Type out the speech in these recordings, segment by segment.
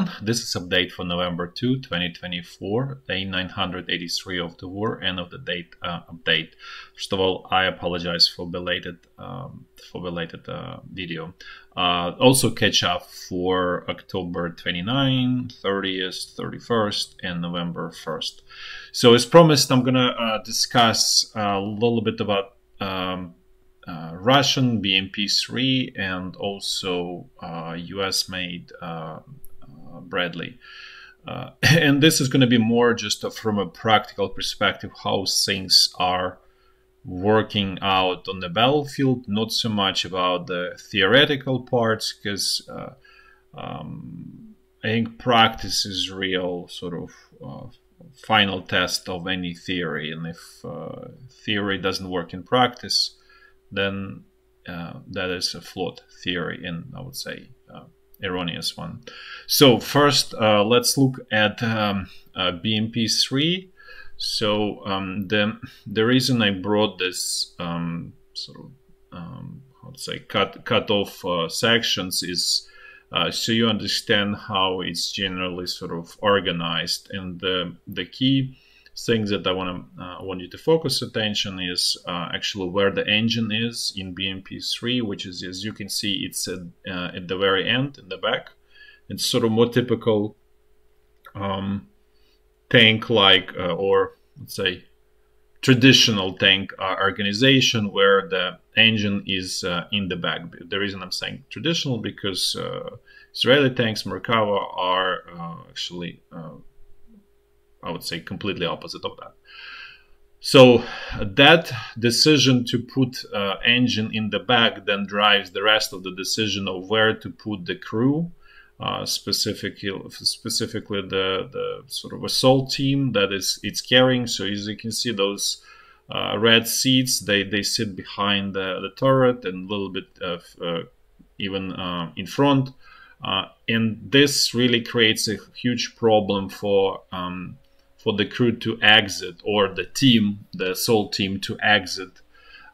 everyone. This is update for November 2, 2024, day 983 of the war, end of the date uh, update. First of all, I apologize for belated um, for belated uh, video. Uh, also catch up for October 29, 30th, 31st, and November 1st. So as promised, I'm gonna uh, discuss a little bit about um, uh, Russian BMP-3 and also uh, US-made uh, Bradley. Uh, and this is going to be more just from a practical perspective how things are working out on the battlefield, not so much about the theoretical parts, because uh, um, I think practice is real sort of final test of any theory. And if theory doesn't work in practice, then uh, that is a flawed theory and I would say uh, erroneous one. So first, uh, let's look at um, uh, BMP3. So um, the the reason I brought this um, sort of um, how to say cut cut off uh, sections is uh, so you understand how it's generally sort of organized and the the key things that I want to uh, want you to focus attention is uh, actually where the engine is in BMP3, which is as you can see, it's at, uh, at the very end in the back. It's sort of more typical um, tank-like uh, or let's say traditional tank uh, organization where the engine is uh, in the back. The reason I'm saying traditional because Israeli tanks, Merkava, are actually I would say completely opposite of that. So that decision to put uh, engine in the back then drives the rest of the decision of where to put the crew, uh, specifically specifically the, the sort of assault team that is it's carrying. So as you can see, those uh, red seats they they sit behind the, the turret and a little bit of uh, even uh, in front. Uh, and this really creates a huge problem for um, for the crew to exit or the team, the assault team to exit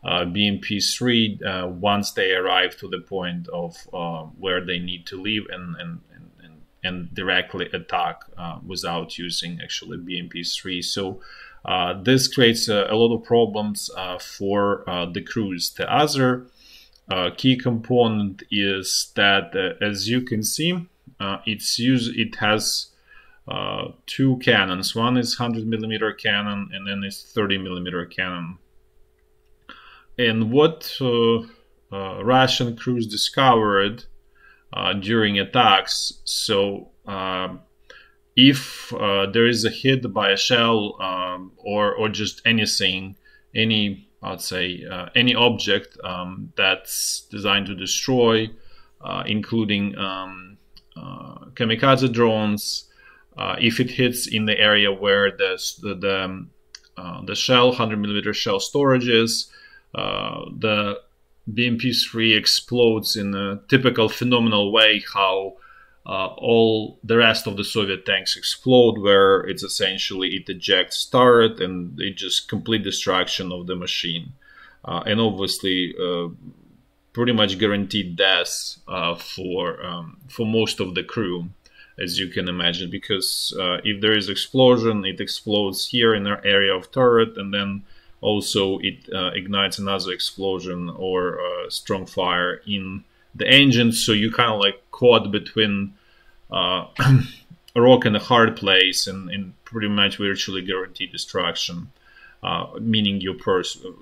uh, BMP3 uh, once they arrive to the point of uh, where they need to leave and, and, and, and directly attack uh, without using actually BMP3. So uh, this creates a, a, lot of problems uh, for the crews. The other key component is that, as you can see, it's use, it has uh, two cannons. One is 100 millimeter cannon, and then is 30 millimeter cannon. And what uh, uh, Russian crews discovered uh, during attacks, so um, if uh, there is a hit by a shell um, or or just anything, any I'd say uh, any object um, that's designed to destroy, including um, kamikaze drones. Uh, if it hits in the area where the the the, um, uh, the shell 100 millimeter shell storage is, uh, the BMP3 explodes in a typical phenomenal way. How uh, all the rest of the Soviet tanks explode, where it's essentially it ejects turret and it just complete destruction of the machine, uh, and obviously uh, pretty much guaranteed death for um, for most of the crew as you can imagine, because uh, if there is explosion, it explodes here in our area of turret, and then also it uh, ignites another explosion or uh, strong fire in the engine. So you kind of like caught between uh, a rock and a hard place, and, and pretty much virtually guaranteed destruction, uh, meaning your person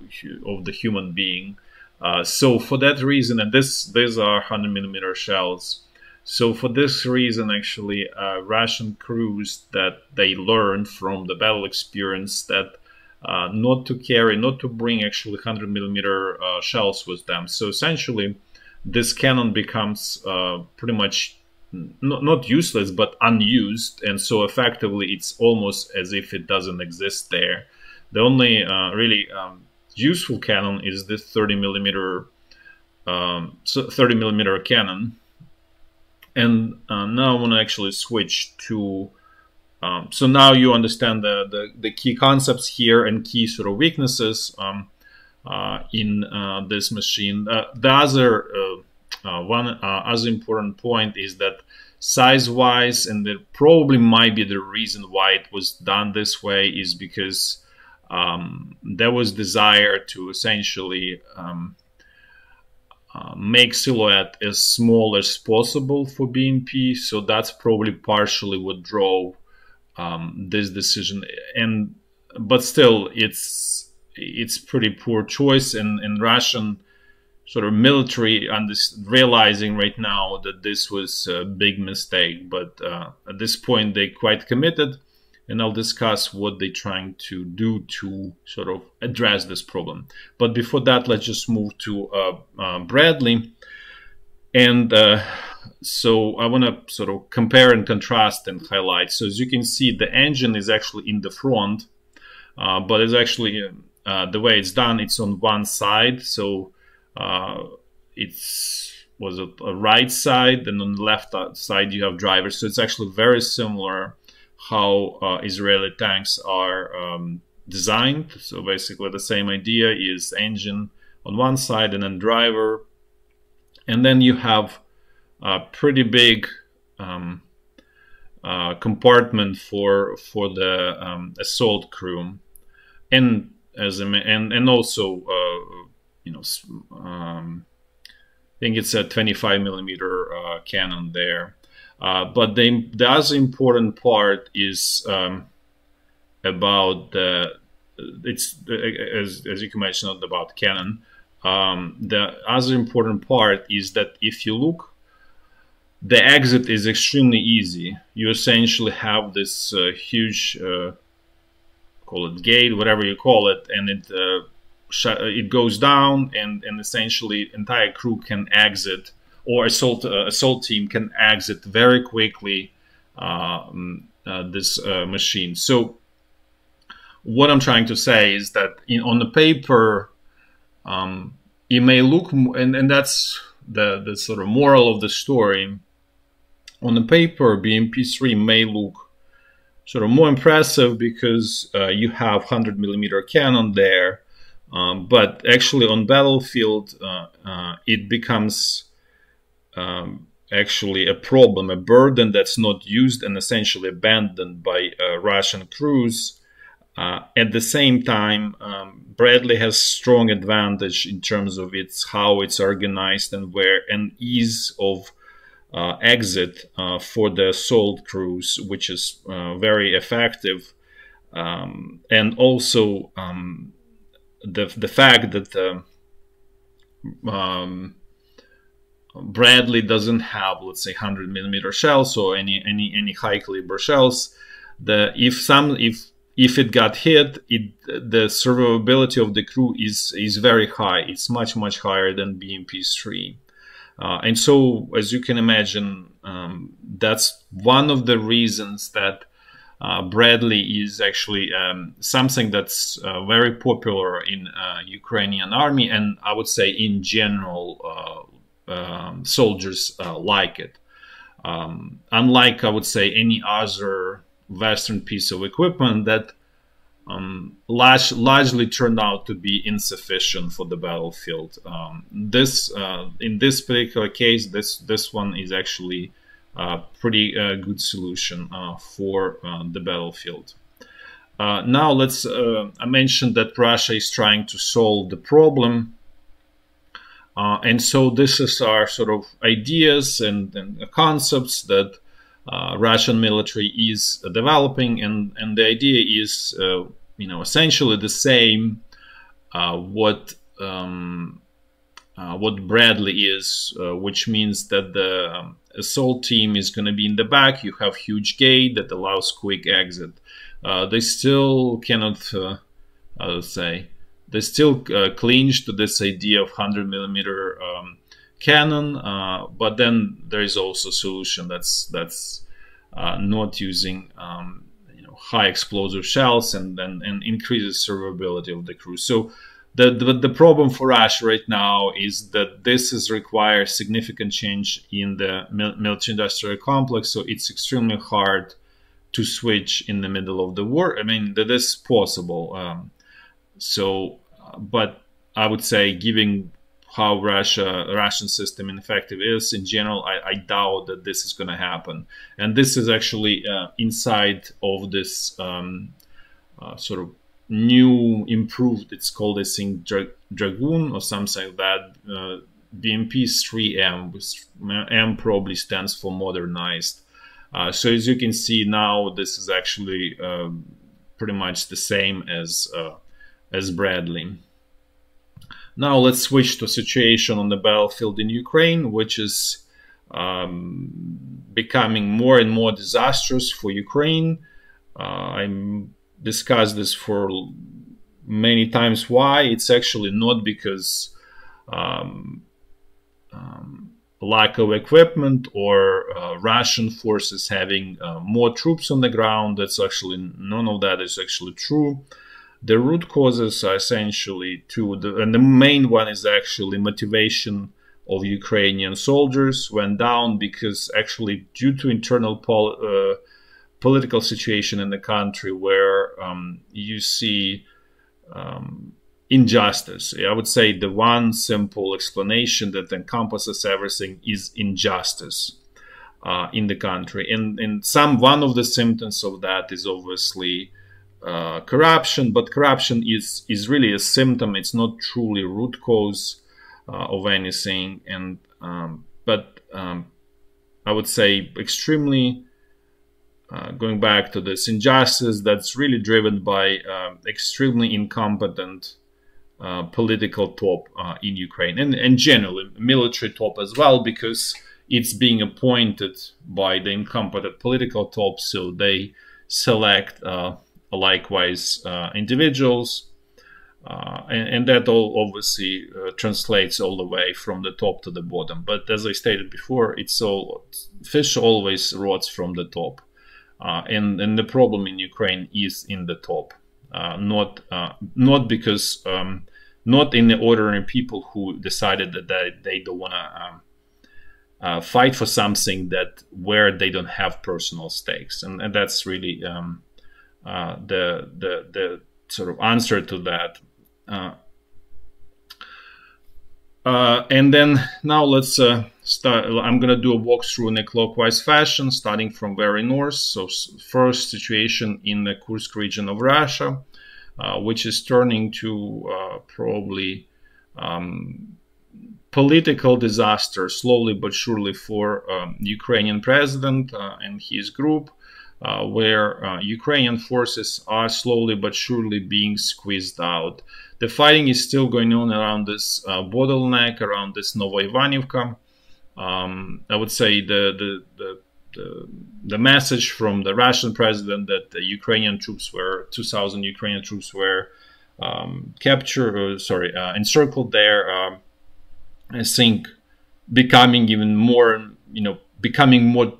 of the human being. Uh, so for that reason, and this these are 100 millimeter shells. So for this reason, actually, uh, Russian crews that they learned from the battle experience that uh, not to carry, not to bring actually 100 millimeter uh, shells with them. So essentially, this cannon becomes uh, pretty much not, not useless, but unused, and so effectively, it's almost as if it doesn't exist there. The only uh, really um, useful cannon is this 30 millimeter um, 30 millimeter cannon and uh, now I want to actually switch to um, so now you understand the, the, the, key concepts here and key sort of weaknesses um, uh, in uh, this machine. Uh, the other uh, uh, one other important point is that size-wise, and that probably might be the reason why it was done this way, is because um, there was desire to essentially um, uh, make silhouette as small as possible for BMP. So that's probably partially what drove um, this decision. And but still, it's it's pretty poor choice. And, and Russian sort of military and this realizing right now that this was a big mistake. But uh, at this point, they quite committed and I'll discuss what they're trying to do to sort of address this problem. But before that, let's just move to uh, uh, Bradley. And uh, so I want to sort of compare and contrast and highlight. So as you can see, the engine is actually in the front, uh, but it's actually uh, the way it's done, it's on one side. So uh, it's was a, a right side, and on the left side you have driver. So it's actually very similar how uh, Israeli tanks are um, designed. So basically, the same idea is engine on one side and then driver, and then you have a pretty big um, uh, compartment for for the um, assault crew, and as a, and and also uh, you know. Um, I think it's a 25 millimeter uh, cannon there. Uh, but the, the other important part is um, about the it's as, as you can mention about cannon. Um, the other important part is that if you look, the exit is extremely easy. You essentially have this uh, huge, uh, call it gate, whatever you call it, and it uh, it goes down, and and essentially entire crew can exit or assault uh, assault team can exit very quickly um, uh, this uh, machine. So what I'm trying to say is that in, on the paper, um, it may look, and, and that's the, the sort of moral of the story. On the paper, BMP3 may look sort of more impressive because uh, you have 100 millimeter cannon there, um, but actually on battlefield, uh, uh, it becomes um, actually a problem, a burden that's not used and essentially abandoned by uh, Russian crews. Uh, at the same time, um, Bradley has strong advantage in terms of its how it's organized and where and ease of uh, exit uh, for the assault crews, which is uh, very effective, um, and also um, the the fact that um, Bradley doesn't have, let's say, 100 millimeter shells or any any any high caliber shells. The if some if if it got hit, it the survivability of the crew is is very high. It's much much higher than BMP3, uh, and so as you can imagine, um, that's one of the reasons that. Uh, Bradley is actually um, something that's uh, very popular in uh, Ukrainian army, and I would say in general uh, um, soldiers uh, like it. Um, unlike, I would say, any other Western piece of equipment that um, large, largely turned out to be insufficient for the battlefield. Um, this, uh, in this particular case, this this one is actually a pretty uh, good solution uh, for uh, the battlefield. Uh, now let's. I mentioned that Russia is trying to solve the problem uh, and so this is our sort of ideas and, and concepts that uh, Russian military is developing, and, and the idea is, uh, you know, essentially the same. Uh, what um, uh, what Bradley is, uh, which means that the um, assault team is going to be in the back. You have huge gate that allows quick exit. they still cannot, I would say, they still uh, clinch to this idea of 100 millimeter um, cannon, uh, but then there is also a solution that's that's uh, not using um, you know high explosive shells and then and, and increases survivability of the crew. So the, the, the problem for us right now is that this is require significant change in the military industrial complex. So it's extremely hard to switch in the middle of the war. I mean that is possible. Um, so but I would say giving how Russia Russian system ineffective is in general, I, I doubt that this is going to happen. And this is actually uh, inside of this um, uh, sort of new improved. It's called I think Dra Dragoon or something like that. Uh, BMP is 3M, which M probably stands for modernized. Uh, so as you can see now, this is actually um, pretty much the same as uh, as Bradley. Now let's switch to situation on the battlefield in Ukraine, which is um, becoming more and more disastrous for Ukraine. Uh, I discussed this for many times. Why? It's actually not because um, um, lack of equipment or uh, Russian forces having uh, more troops on the ground. That's actually none of that is actually true the root causes are essentially two, the, and the main one is actually motivation of Ukrainian soldiers went down because actually due to internal pol- uh, political situation in the country where um, you see um, injustice. I would say the one simple explanation that encompasses everything is injustice uh, in the country, and and some one of the symptoms of that is obviously uh, corruption, but corruption is is really a symptom. It's not truly root cause uh, of anything. And um, but um, I would say extremely uh, going back to this injustice that's really driven by uh, extremely incompetent uh, political top in Ukraine and, and generally military top as well because it's being appointed by the incompetent political top, so they select uh, likewise uh, individuals. Uh, and, and, that all obviously uh, translates all the way from the top to the bottom. But as I stated before, it's all fish always rots from the top, uh, and and the problem in Ukraine is in the top, uh, not uh, not because um, not in the ordinary people who decided that they, they don't want to um, fight for something that where they don't have personal stakes, and, and that's really um, uh, the the the sort of answer to that. Uh, uh, and then now let's uh, start. I'm going to do a walkthrough in a clockwise fashion, starting from very north. So first situation in the Kursk region of Russia, uh, which is turning to uh, probably um, political disaster slowly but surely for um, Ukrainian president and his group uh, where uh, Ukrainian forces are slowly but surely being squeezed out. The fighting is still going on around this uh, bottleneck, around this Novoivanivka. Um, I would say the, the, the the, message from the Russian president that the Ukrainian troops were 2,000 Ukrainian troops were um, captured, uh, sorry, uh, encircled there. Um, I think becoming even more, you know, becoming more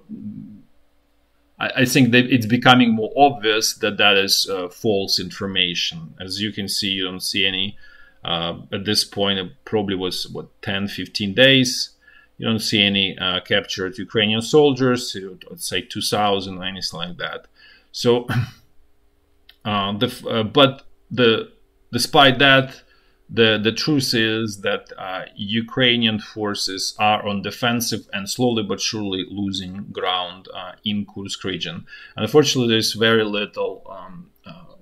I, think that it's becoming more obvious that that is uh, false information. As you can see, you don't see any. Uh, at this point, it probably was what 10, 15 days. You don't see any uh, captured Ukrainian soldiers. Let's say 2,000, anything like that. So, uh, the uh, but the despite that, the the truth is that uh, Ukrainian forces are on defensive and slowly but surely losing ground uh, in Kursk region. And unfortunately, there's very little um, uh,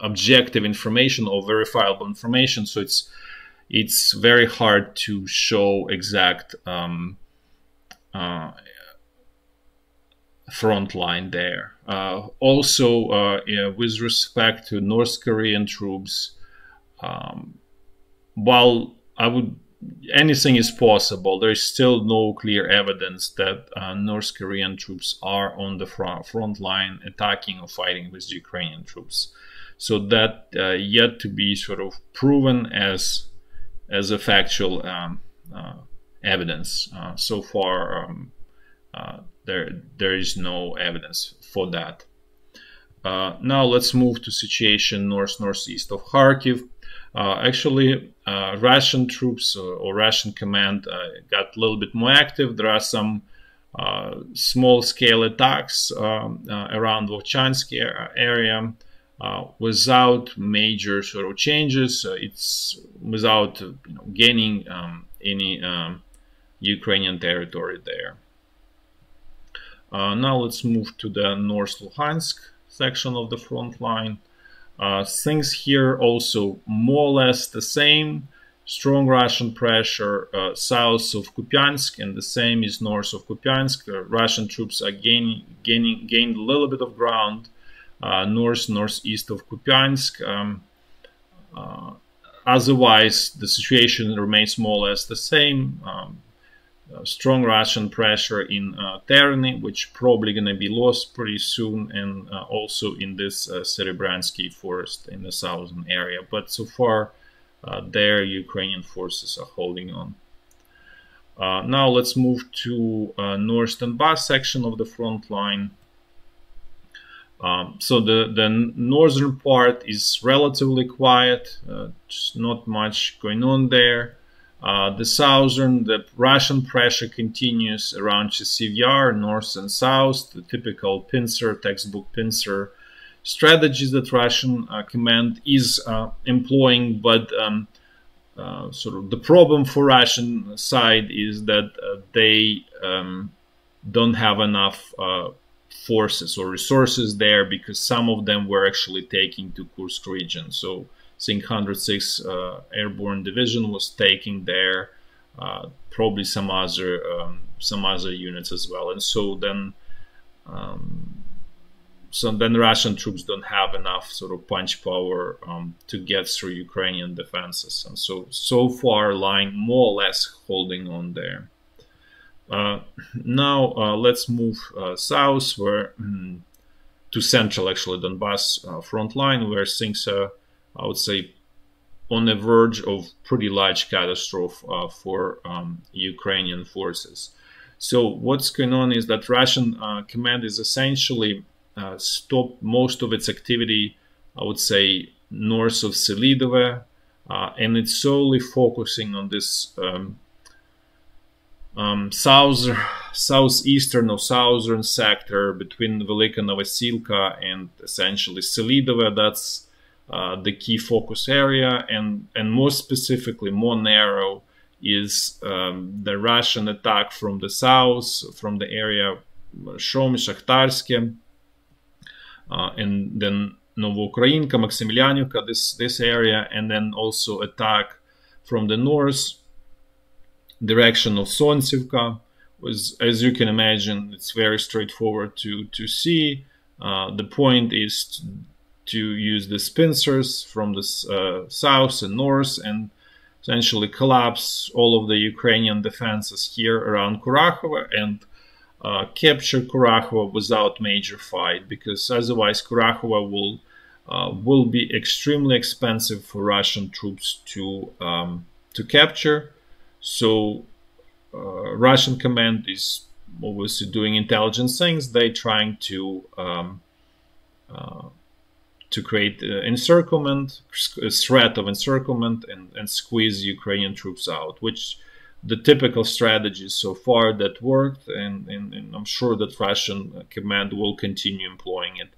objective information or verifiable information, so it's it's very hard to show exact um, uh, front line there. Uh, also, uh, yeah, with respect to North Korean troops. Um, while I would anything is possible, there is still no clear evidence that uh, North Korean troops are on the front, front line attacking or fighting with the Ukrainian troops. So that uh, yet to be sort of proven as as a factual um, uh, evidence. Uh, so far, um, uh, there there is no evidence for that. Uh, now let's move to situation north northeast of Kharkiv. Uh, actually, uh, Russian troops uh, or Russian command got a little bit more active. There are some small scale attacks um, around Volchansky area. uh, without major sort of changes. Uh, it's without you know, gaining um, any um, Ukrainian territory there. Now let's move to the North Luhansk section of the front line. Uh, things here also more or less the same. Strong Russian pressure uh, south of Kupiansk, and the same is north of Kupiansk. Uh, Russian troops are gaining, gaining, gained a little bit of ground uh, north northeast of Kupiansk. Um, uh, otherwise, the situation remains more or less the same. Um, strong Russian pressure in uh, Terny, which probably going to be lost pretty soon, and uh, also in this uh, Serebransky forest in the southern area. But so far, uh, there Ukrainian forces are holding on. Uh, now let's move to uh, North Donbass section of the front line. Um, so the, the northern part is relatively quiet, just not much going on there. Uh, the southern, the Russian pressure continues around Yar, north and south, the typical pincer, textbook pincer strategies that Russian uh, command is uh, employing, but um, uh, sort of the problem for Russian side is that uh, they um, don't have enough forces or resources there because some of them were actually taking to Kursk region. So think 106 uh, Airborne Division was taking there, uh, probably some other um, some other units as well. And so then, um, so then Russian troops don't have enough sort of punch power um, to get through Ukrainian defenses. And so so far, lying more or less holding on there. Uh, now uh, let's move uh, south, where mm, to central actually Donbass uh, front line, where things are I would say, on the verge of pretty large catastrophe uh, for um, Ukrainian forces. So what's going on is that Russian uh, command is essentially uh, stopped most of its activity, I would say, north of Selidove, uh, and it's solely focusing on this um, um, south, southeastern or southern sector between Velyka Novosilka and essentially Selidove. That's uh, the key focus area, and and more specifically, more narrow is um, the Russian attack from the south, from the area Shom, Shakhtarsk, uh, and then Novoukrainka, Maximilianivka, this this area, and then also attack from the north direction of Sontsivka. Was, as you can imagine, it's very straightforward to to see. Uh, the point is to use the pincers from the uh, south and north and essentially collapse all of the Ukrainian defenses here around Kurakhova and uh, capture Kurakhova without major fight because otherwise Kurakhova will uh, will be extremely expensive for Russian troops to um, to capture. So uh, Russian command is obviously doing intelligence things. They trying to um, uh, to create uh, encirclement, threat of encirclement, and, and squeeze Ukrainian troops out, which the typical strategies so far that worked, and, and, and, I'm sure that Russian command will continue employing it.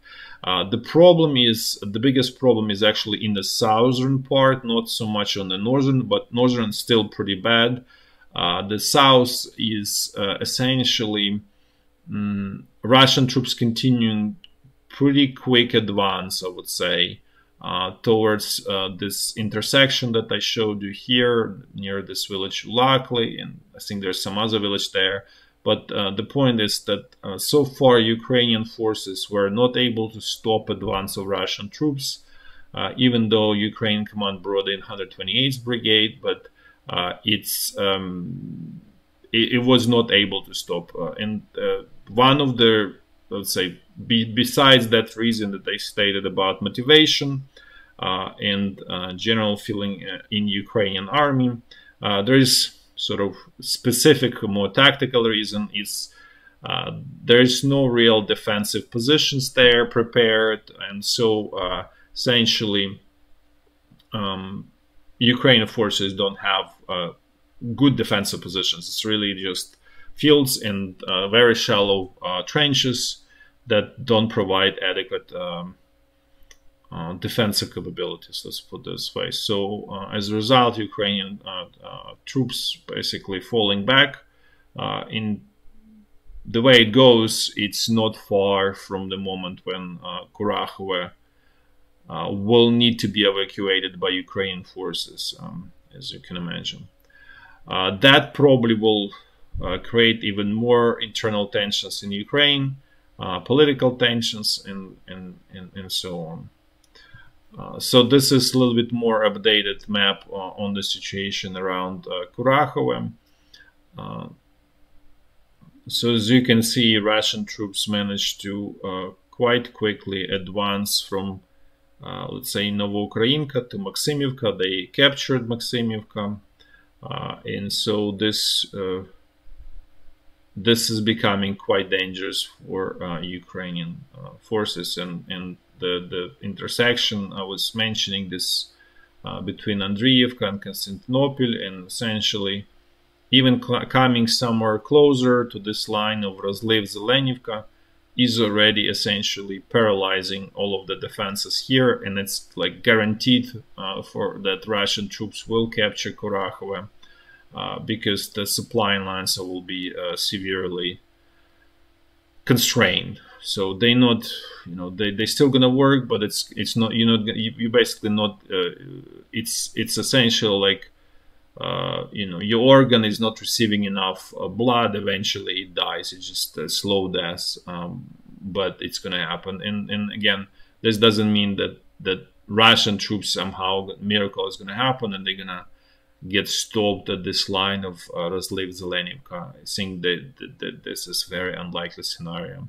Uh, the problem is the biggest problem is actually in the southern part, not so much on the northern, but northern still pretty bad. Uh, the south is uh, essentially um, Russian troops continuing pretty quick advance, I would say, uh, towards uh, this intersection that I showed you here near this village Ulakli, and I think there's some other village there. But uh, the point is that uh, so far Ukrainian forces were not able to stop advance of Russian troops, uh, even though Ukrainian command brought in 128th Brigade, but uh, it's um, it, it, was not able to stop. and one of the let's say, be, besides that reason that they stated about motivation uh, and uh, general feeling uh, in Ukrainian army, uh, there is sort of specific, more tactical reason is uh, there is no real defensive positions there prepared, and so uh, essentially, um, Ukrainian forces don't have good defensive positions. It's really just fields and uh, very shallow uh, trenches that don't provide adequate um, uh, defensive capabilities, let's put this way. So uh, as a result, Ukrainian uh, uh, troops basically falling back. In the way it goes, it's not far from the moment when uh, will need to be evacuated by Ukrainian forces, um, as you can imagine. that probably will create even more internal tensions in Ukraine, political tensions, and, and, and, and so on. Uh, so this is a little bit more updated map uh, on the situation around uh, Kurakhove. Uh, so as you can see, Russian troops managed to uh, quite quickly advance from, let's say, Novoukrainka to Maksymivka. They captured Maksymivka, and so this this is becoming quite dangerous for Ukrainian forces. And and the, the intersection I was mentioning this uh, between Andriivka and Kostyantynopil and essentially even coming somewhere closer to this line of Rozliv-Zelenivka is already essentially paralyzing all of the defenses here. And it's like guaranteed uh, for that Russian troops will capture Kurakhove uh, because the supply lines will be uh, severely constrained. So they not you know they they still gonna work but it's it's not you know you, you basically not uh, it's it's essential like uh, you know your organ is not receiving enough uh, blood eventually it dies it's just a slow death um, but it's gonna happen. And and again this doesn't mean that that russian troops somehow miracle is gonna happen and they're gonna get stopped at this line of uh, Rozliv Zelenivka. I think that, that, that this is very unlikely scenario.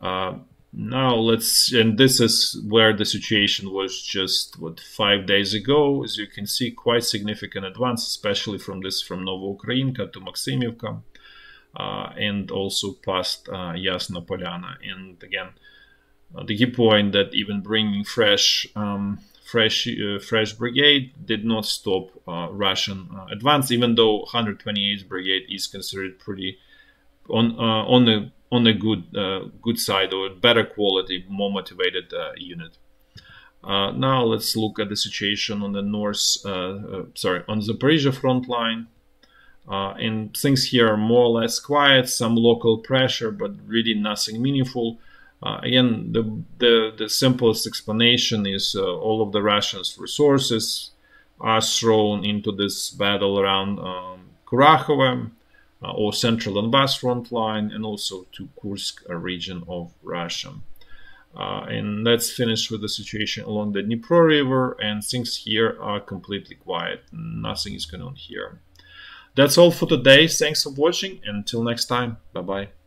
Uh, now let's, and this is where the situation was just what five days ago. As you can see, quite significant advance, especially from this from Novoukrainka to Maksymivka, uh, and also past uh, Yasna Polyana. And again, uh, the key point that even bringing fresh, um, fresh, uh, fresh brigade did not stop uh, Russian uh, advance, even though 128th brigade is considered pretty on on the on a good good side or better quality, more motivated unit. Uh, now let's look at the situation on the north, uh, uh, sorry, on the Zaporizhia front line. And things here are more or less quiet, some local pressure, but really nothing meaningful. Again, the, the, the simplest explanation is all of the Russians' resources are thrown into this battle around um, Kurakhove, uh, or central Donbass front line and also to Kursk region of Russia. Uh, and let's finish with the situation along the Dnipro River and things here are completely quiet. Nothing is going on here. That's all for today. Thanks for watching. Until next time. Bye-bye.